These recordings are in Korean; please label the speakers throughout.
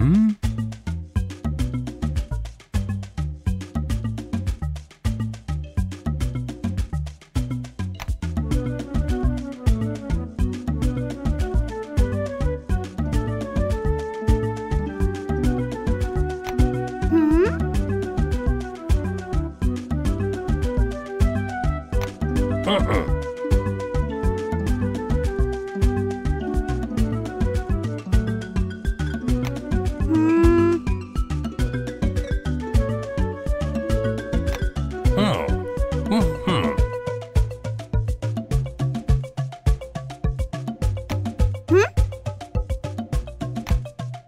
Speaker 1: 음. Uh-uh.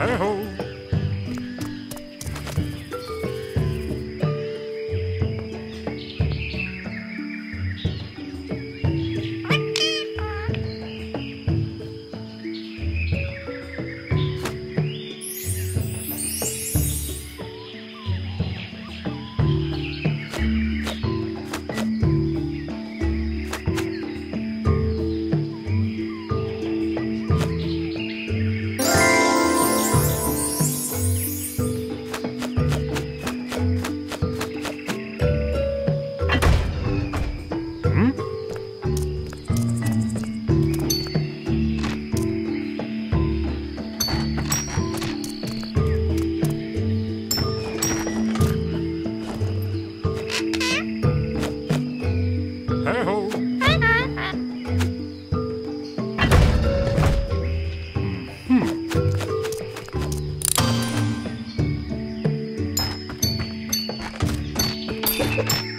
Speaker 2: Hey ho!
Speaker 3: Thank you.